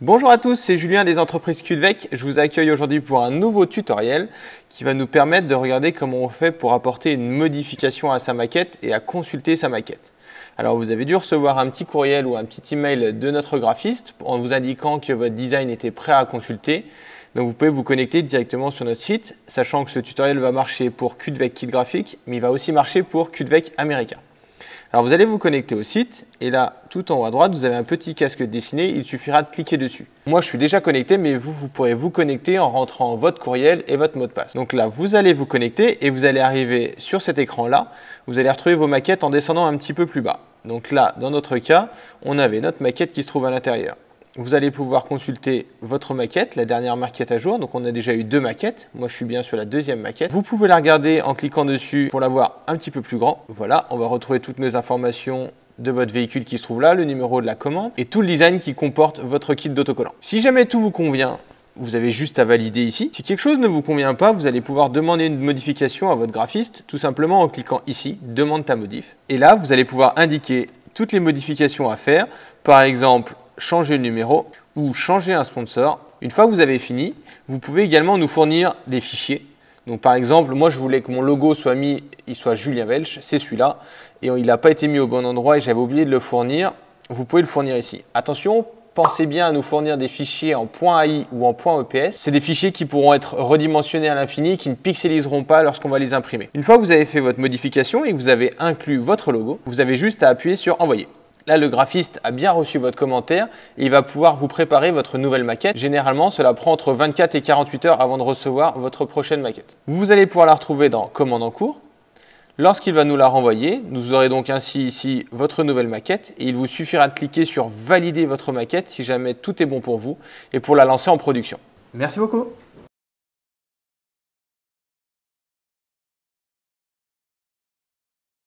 Bonjour à tous, c'est Julien des entreprises Cudvec. Je vous accueille aujourd'hui pour un nouveau tutoriel qui va nous permettre de regarder comment on fait pour apporter une modification à sa maquette et à consulter sa maquette. Alors vous avez dû recevoir un petit courriel ou un petit email de notre graphiste en vous indiquant que votre design était prêt à consulter. Donc vous pouvez vous connecter directement sur notre site, sachant que ce tutoriel va marcher pour Cudvec Kit Graphique, mais il va aussi marcher pour Cudvec America. Alors vous allez vous connecter au site et là, tout en haut à droite, vous avez un petit casque dessiné, il suffira de cliquer dessus. Moi, je suis déjà connecté, mais vous, pourrez vous connecter en rentrant votre courriel et votre mot de passe. Donc là, vous allez vous connecter et vous allez arriver sur cet écran-là. Vous allez retrouver vos maquettes en descendant un petit peu plus bas. Donc là, dans notre cas, on avait notre maquette qui se trouve à l'intérieur vous allez pouvoir consulter votre maquette, la dernière maquette à jour. Donc on a déjà eu deux maquettes. Moi je suis bien sur la deuxième maquette. Vous pouvez la regarder en cliquant dessus pour la voir un petit peu plus grand. Voilà, on va retrouver toutes nos informations de votre véhicule qui se trouve là, le numéro de la commande et tout le design qui comporte votre kit d'autocollant. Si jamais tout vous convient, vous avez juste à valider ici. Si quelque chose ne vous convient pas, vous allez pouvoir demander une modification à votre graphiste, tout simplement en cliquant ici, demande ta modif. Et là, vous allez pouvoir indiquer toutes les modifications à faire. Par exemple, changer le numéro ou changer un sponsor. Une fois que vous avez fini, vous pouvez également nous fournir des fichiers. Donc par exemple, moi je voulais que mon logo soit mis, il soit Julien Welch, c'est celui-là, et il n'a pas été mis au bon endroit et j'avais oublié de le fournir. Vous pouvez le fournir ici. Attention, pensez bien à nous fournir des fichiers en .ai ou en .eps. C'est des fichiers qui pourront être redimensionnés à l'infini, qui ne pixeliseront pas lorsqu'on va les imprimer. Une fois que vous avez fait votre modification et que vous avez inclus votre logo, vous avez juste à appuyer sur envoyer. Là, le graphiste a bien reçu votre commentaire et il va pouvoir vous préparer votre nouvelle maquette. Généralement, cela prend entre 24 et 48 heures avant de recevoir votre prochaine maquette. Vous allez pouvoir la retrouver dans Commande en cours. Lorsqu'il va nous la renvoyer, nous aurez donc ainsi ici votre nouvelle maquette et il vous suffira de cliquer sur Valider votre maquette si jamais tout est bon pour vous et pour la lancer en production. Merci beaucoup